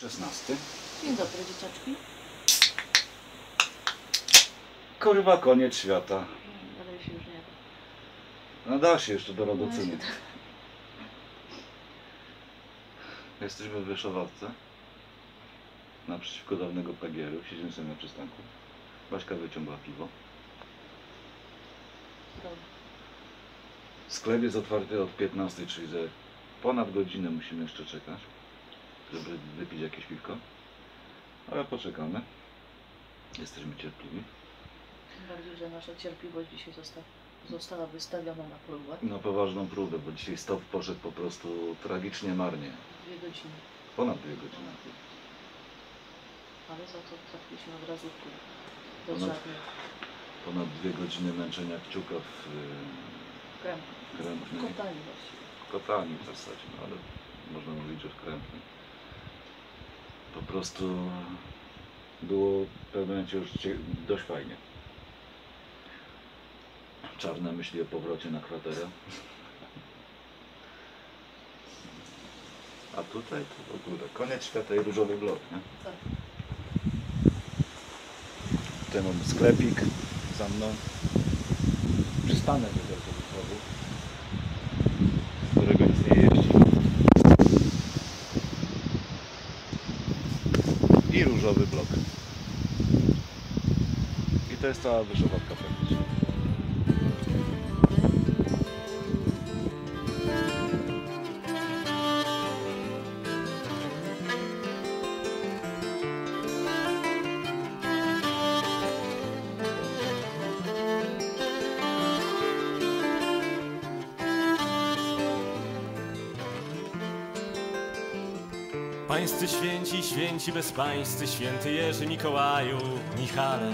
Szesnasty. Dzień dobry, dzieciaczki. Kurwa, koniec świata. Ale się już nie da. No da się jeszcze do No, Radocyny. się da. Jesteśmy w Wyszowawce. Naprzeciwko dawnego PGR-u. Siedzimy sobie na przystanku. Baśka wyciągła piwo. Dobra. Sklep jest otwarty od 15, czyli ponad godzinę musimy jeszcze czekać, żeby wypić jakieś piwko. Ale poczekamy. Jesteśmy cierpliwi. Tym bardziej, że nasza cierpliwość dzisiaj zosta została wystawiona na próbę. Na poważną próbę, bo dzisiaj stop poszedł po prostu tragicznie marnie. Dwie godziny. Ponad dwie godziny. Ale za to trafiliśmy od razu w górę. Bez Ponad- Ponad dwie godziny męczenia kciuka w yy, krętnej. Kotali właśnie. Kotami w zasadzie, no ale można mówić, że w krętnej. Po prostu było w pewnym momencie już dość fajnie. Czarne myśli o powrocie na kwaterę. A tutaj to w ogóle koniec świata i różowy blok, nie? Tak. Tutaj mam sklepik za mną. Przystanek autobusowy, z którego nic nie jeździ. I różowy blok. I to jest cała wyżowawka praktycznie. Pańscy święci, święci bez pańscy, święty Jerzy Mikołaju, Michale.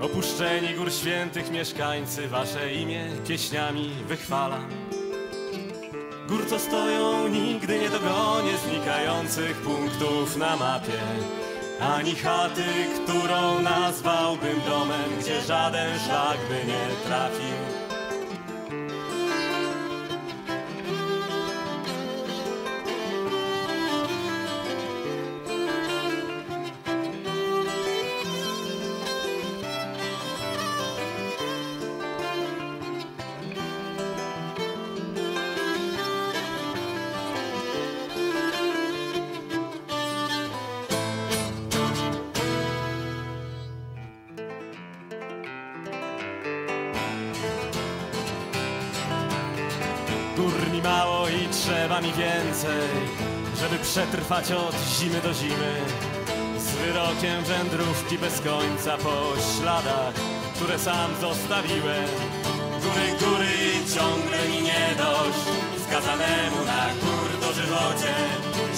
Opuszczeni gór świętych mieszkańcy, wasze imię pieśniami wychwalam. Gór, co stoją, nigdy nie dogonię znikających punktów na mapie. Ani chaty, którą nazwałbym domem, gdzie żaden szlak by nie trafił. Gór mi mało i trzeba mi więcej, żeby przetrwać od zimy do zimy. Z wyrokiem wędrówki bez końca po śladach, które sam zostawiłem. Góry, góry, ciągle mi nie dość, skazanemu na gór dożywocie.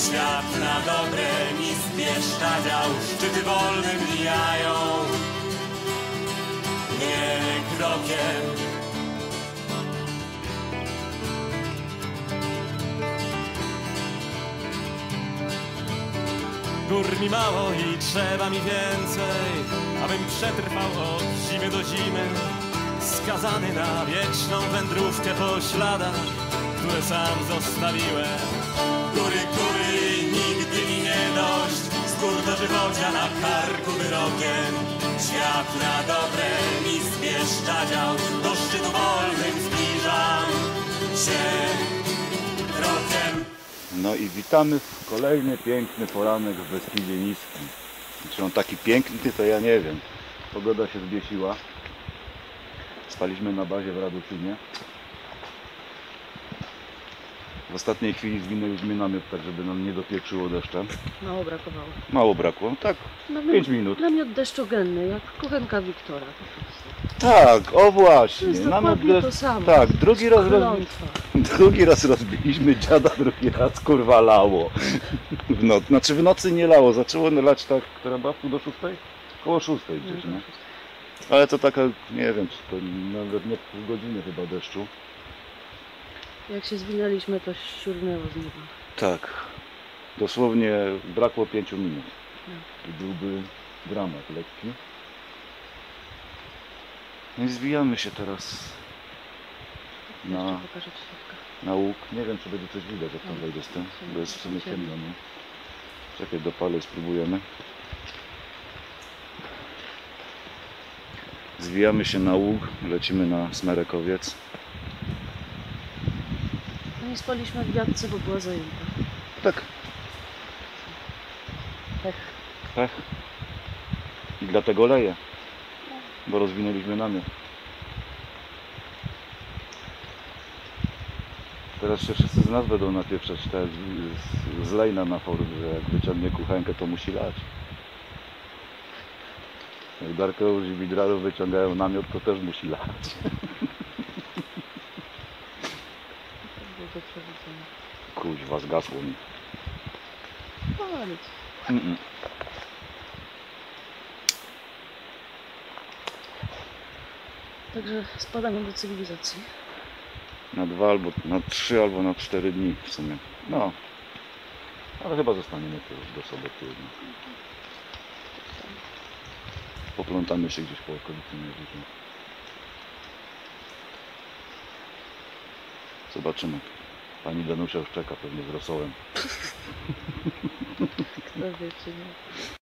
Świat na dobre mi zbieszcza dział, szczyty wolnym mijają. Nie krokiem, Gór mi mało i trzeba mi więcej, abym przetrwał od zimy do zimy. Skazany na wieczną wędrówkę po śladach, które sam zostawiłem. Góry, góry, nigdy mi nie dość, z gór do żywocia na karku wyrokiem. Świat na dobre mi zbieszcza dział, do szczytu wolnym zbliżam się. No i witamy w kolejny piękny poranek w Beskidzie Niskim. Czy on taki piękny, to ja nie wiem. Pogoda się zbiesiła. Spaliśmy na bazie w Radoczynie. W ostatniej chwili zwinęliśmy namiot tak, żeby nam nie dopieprzyło deszczem. Mało brakowało. Mało brakło, tak, Namiot, 5 minut. namiot deszczogenny, jak kochenka Wiktora po prostu. Tak, o To właśnie. jest Namiot deszcz- to samo. Tak, drugi raz, roz... Klątwa. drugi raz rozbiliśmy dziada, drugi raz kurwa lało. W noc... Znaczy w nocy nie lało, zaczęło lać tak, która była pół do szóstej? Koło szóstej gdzieś, no. Ale to taka, nie wiem, czy to nawet nie pół godziny chyba deszczu. Jak się zwinęliśmy, to siurnęło z nieba. Tak. Dosłownie brakło pięciu minut. No. I byłby dramat lekki. No i zwijamy się teraz na, na łuk. Nie wiem, czy będzie coś widać, jak tam No. wejdę z tym, bo jest w sumie Ciemno. Nie? Czekaj, dopalę, spróbujemy. Zwijamy się na łuk, lecimy na Smerekowiec. I spaliśmy w wiatce, bo była zajęta. Tak. Pech. I dlatego leje. Bo rozwinęliśmy namiot. Teraz się wszyscy z nas będą napieprzać tak jak z, z, Lejna na forum, że jak wyciągnie kuchenkę to musi lać. Jak Darkeusz i Widraru wyciągają namiot to też musi lać. To było do przewidzenia. Kuźwa, zgasło mi. No, nic. Mm-mm. Także spadamy do cywilizacji. Na dwa albo na trzy albo na cztery dni w sumie. No. Ale chyba zostaniemy tu już do soboty. Poplątamy się gdzieś po okolicy. Zobaczymy. Pani Danusia już czeka pewnie z rosołem. Kto wie, czy nie.